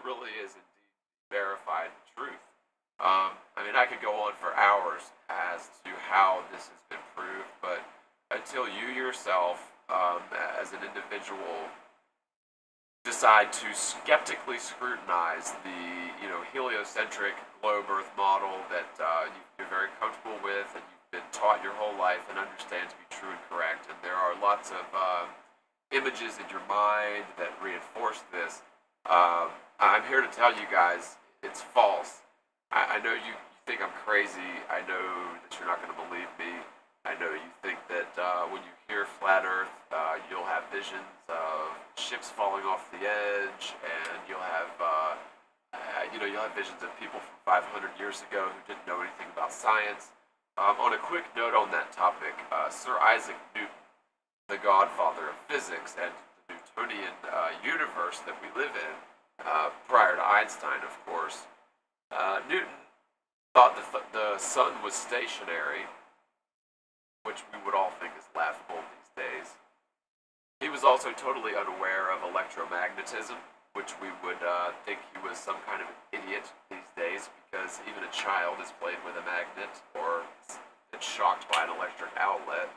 it really is indeed verified truth. Um, I mean, I could go on for hours as to how this has been proved, but until you yourself, um, as an individual, decide to skeptically scrutinize the you know heliocentric globe Earth model that uh, you're very comfortable with and you've been taught your whole life and understand to be true and correct, and there are lots of um, images in your mind that reinforce this. Um, I'm here to tell you guys it's false. I, I know you, think I'm crazy. I know that you're not going to believe me. I know you think that uh, when you hear flat Earth, uh, you'll have visions of ships falling off the edge, and you'll have, uh, uh you know, you'll have visions of people from 500 years ago who didn't know anything about science. Um, on a quick note on that topic, uh, Sir Isaac Newton, the godfather of physics and the Newtonian uh, universe that we live in, prior to Einstein, of course, Newton thought the, th the sun was stationary, which we would all think is laughable these days. He was also totally unaware of electromagnetism, which we would uh, think he was some kind of idiot these days because even a child is played with a magnet or it's shocked by an electric outlet.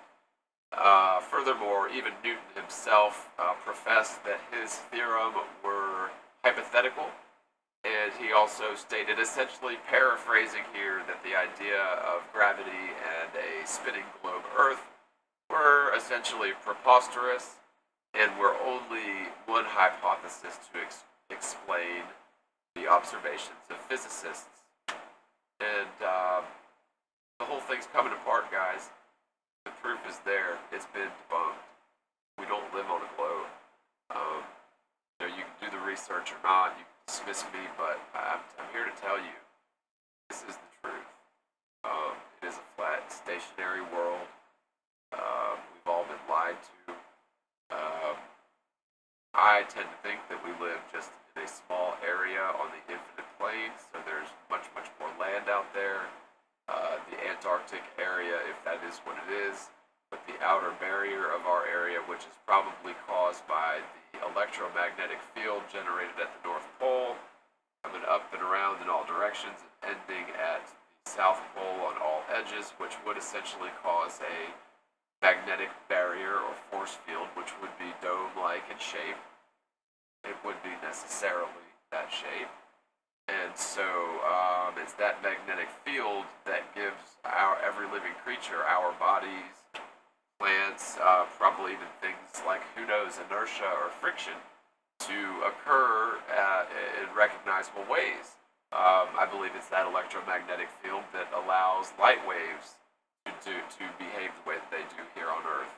Uh, furthermore, even Newton himself uh, professed that his theorem were hypothetical and he also stated, essentially paraphrasing here, that the idea of gravity and a spinning globe Earth were essentially preposterous and were only one hypothesis to ex explain the observations of physicists. And uh, the whole thing's coming apart, guys. The proof is there. It's been debunked. We don't live on a globe. Um, you know, you can do the research or not. You dismiss me, but I'm, I'm here to tell you this is the truth. Um, it is a flat, stationary world. Um, we've all been lied to. Um, I tend to think that we live just in a small area on the infinite plane, so there's much, much more land out there. Uh, the Antarctic area, if that is what it is, but the outer barrier of our area, which is probably caused by the electromagnetic field generated at the North Pole, coming up and around in all directions and ending at the South Pole on all edges, which would essentially cause a magnetic barrier or force field, which would be dome-like in shape. It would be necessarily that shape. And so um, it's that magnetic field that gives our every living creature, our bodies, plants, uh, probably even things like, who knows, inertia or friction, to occur uh, in recognizable ways. Um, I believe it's that electromagnetic field that allows light waves to, to, to behave the way that they do here on Earth.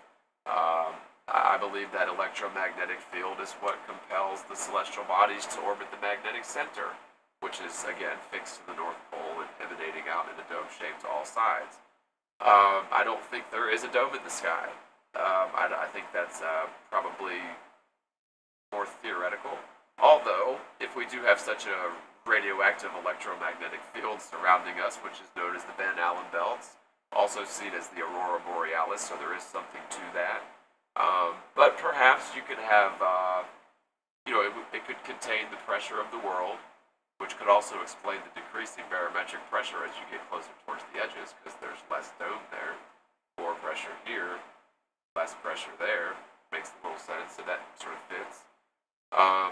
Um, I believe that electromagnetic field is what compels the celestial bodies to orbit the magnetic center, which is, again, fixed to the North Pole and emanating out in a dome shape to all sides. Um, I don't think there is a dome in the sky. Um, I, I, think that's uh, probably more theoretical. Although, if we do have such a radioactive electromagnetic field surrounding us, which is known as the Van Allen belts, also seen as the aurora borealis, so there is something to that. Um, but perhaps you could have, uh, you know, it, it could contain the pressure of the world, which could also explain the decreasing barometric pressure as you get closer towards the edges because there's less dome there, more pressure here, less pressure there. Makes a little sense, so that sort of fits. Um,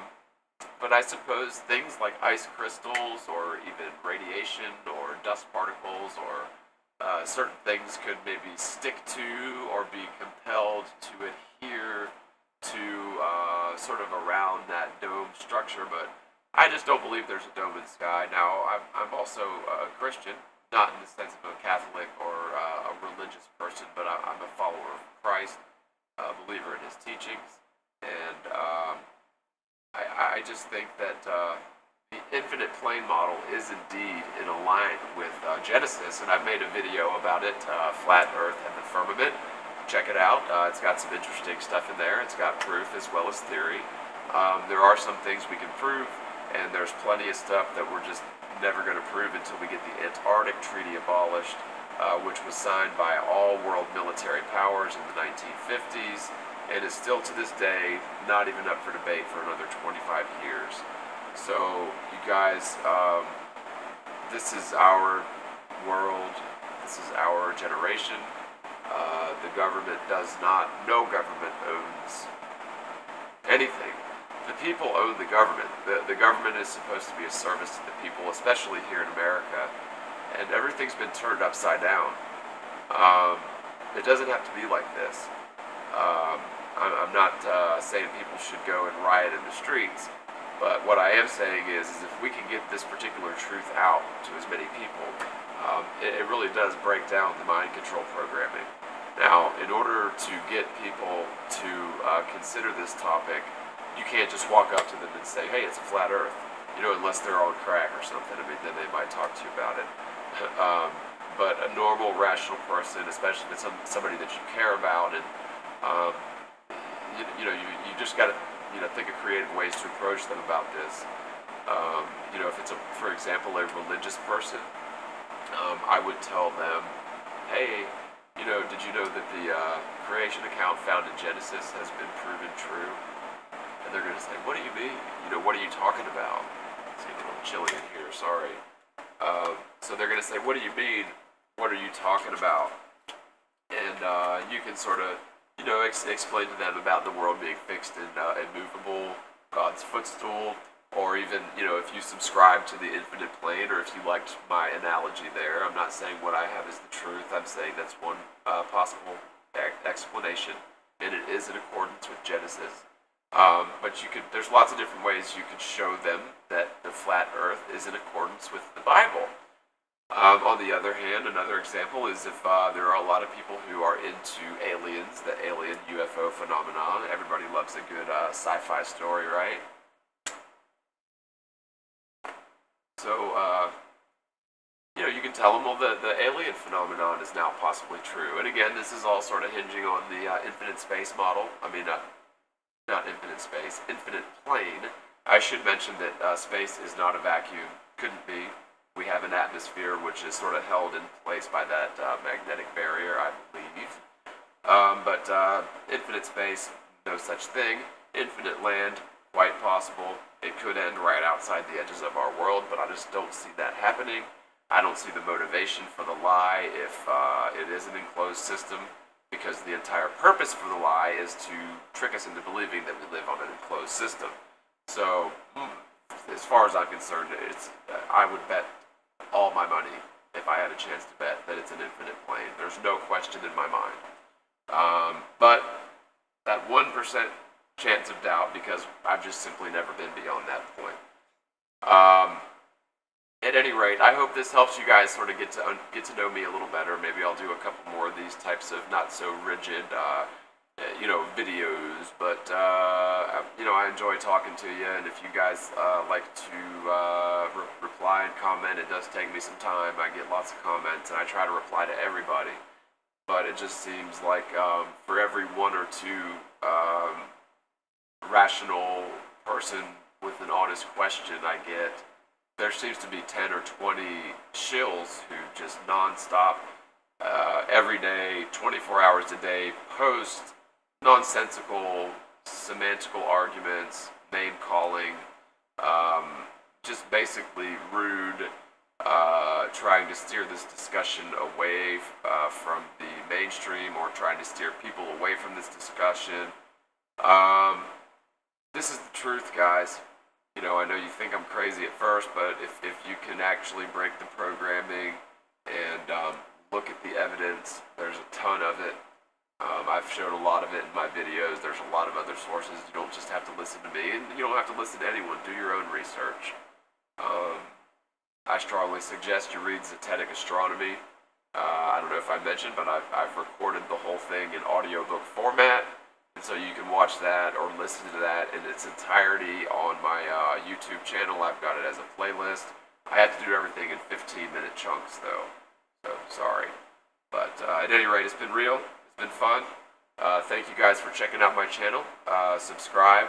but I suppose things like ice crystals or even radiation or dust particles or uh, certain things could maybe stick to or be compelled to adhere to uh, sort of around that dome structure, but I just don't believe there's a dome in the sky. Now, I'm, I'm also a Christian, not in the sense of a Catholic or uh, a religious person, but I, am a follower of Christ, a believer in his teachings, and um, I, I, just think that uh, the infinite plane model is indeed in line with uh, Genesis, and I've made a video about it, uh, Flat Earth and the Firmament. Check it out. Uh, it's got some interesting stuff in there. It's got proof as well as theory. Um, there are some things we can prove and there's plenty of stuff that we're just never going to prove until we get the Antarctic Treaty abolished, uh, which was signed by all world military powers in the 1950s, and is still to this day not even up for debate for another 25 years. So, you guys, um, this is our world. This is our generation. Uh, the government does not, no government owns anything. The people own the government. The, the government is supposed to be a service to the people, especially here in America. And everything's been turned upside down. Um, it doesn't have to be like this. Um, I'm, I'm not uh, saying people should go and riot in the streets, but what I am saying is, is if we can get this particular truth out to as many people, um, it, it really does break down the mind control programming. Now, in order to get people to uh, consider this topic, you can't just walk up to them and say, hey, it's a flat earth. You know, unless they're on crack or something. I mean, then they might talk to you about it. um, but a normal, rational person, especially if it's some, somebody that you care about, and um, you, you know, you, you just got to, you know, think of creative ways to approach them about this. Um, you know, if it's a, for example, a religious person, um, I would tell them, hey, you know, did you know that the uh, creation account found in Genesis has been proven true? And they're going to say, what do you mean? You know, what are you talking about? It's getting a little chilly in here, sorry. Um, so they're going to say, what do you mean? What are you talking about? And uh, you can sort of, you know, ex- explain to them about the world being fixed and uh, immovable, God's footstool, or even, you know, if you subscribe to the infinite plane, or if you liked my analogy there, I'm not saying what I have is the truth. I'm saying that's one uh, possible explanation, and it is in accordance with Genesis. Um, but you could, there's lots of different ways you could show them that the flat Earth is in accordance with the Bible. Um, on the other hand, another example is if uh, there are a lot of people who are into aliens, the alien UFO phenomenon. Everybody loves a good uh, sci-fi story, right? So, uh, you know, you can tell them, well, the, the alien phenomenon is now possibly true. And again, this is all sort of hinging on the uh, infinite space model. I mean, uh, not infinite space, infinite plane. I should mention that uh, space is not a vacuum. Couldn't be. We have an atmosphere which is sort of held in place by that uh, magnetic barrier, I believe. Um, but uh, infinite space, no such thing. Infinite land, quite possible. It could end right outside the edges of our world, but I just don't see that happening. I don't see the motivation for the lie if uh, it is an enclosed system, because the entire purpose for the lie is to trick us into believing that we live on an enclosed system. So, mm, as far as I'm concerned, it's I would bet all my money if I had a chance to bet that it's an infinite plane. There's no question in my mind. Um, but that one percent chance of doubt because I've just simply never been beyond that point. Um, at any rate, I hope this helps you guys sort of get to get to know me a little better. Maybe I'll do a couple more of these types of not so rigid, uh, you know, videos. But uh, you know, I enjoy talking to you, and if you guys uh, like to uh, re- reply and comment, it does take me some time. I get lots of comments, and I try to reply to everybody. But it just seems like um, for every one or two um, rational person with an honest question I get, there seems to be 10 or 20 shills who just nonstop, uh, every day, 24 hours a day, post nonsensical, semantical arguments, name calling, um, just basically rude, uh, trying to steer this discussion away uh, from the mainstream or trying to steer people away from this discussion. Um, this is the truth, guys. You know, I know you think I'm crazy at first, but if, if you can actually break the programming and um, look at the evidence, there's a ton of it. Um, I've showed a lot of it in my videos. There's a lot of other sources. You don't just have to listen to me, and you don't have to listen to anyone. Do your own research. Um, I strongly suggest you read Zetetic Astronomy. Uh, I don't know if I mentioned, but I've, I've recorded the whole thing in audiobook format. So you can watch that or listen to that in its entirety on my uh, YouTube channel. I've got it as a playlist. I have to do everything in 15 minute chunks though, so sorry. But uh, at any rate, it's been real. It's been fun. Uh, thank you guys for checking out my channel. Uh, subscribe,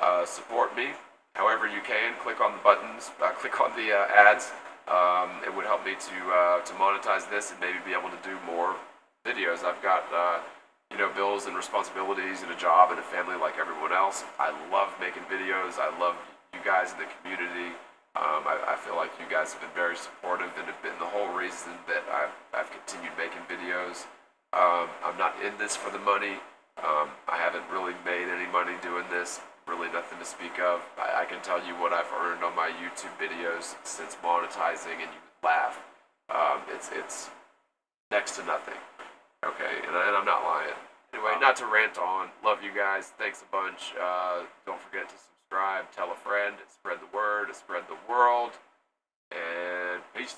uh, support me however you can. Click on the buttons, uh, click on the ads. Um, it would help me to to monetize this and maybe be able to do more videos. I've got and responsibilities and a job and a family like everyone else. I love making videos. I love you guys in the community. Um, I, I feel like you guys have been very supportive and have been the whole reason that I've, I've continued making videos. Um, I'm not in this for the money. Um, I haven't really made any money doing this. Really nothing to speak of. I, I can tell you what I've earned on my YouTube videos since monetizing, and you laugh. Um, it's it's next to nothing. Okay, and, I, and I'm not lying. Anyway, not to rant on. Love you guys. Thanks a bunch. Uh, don't forget to subscribe, tell a friend, spread the word, spread the world, and peace.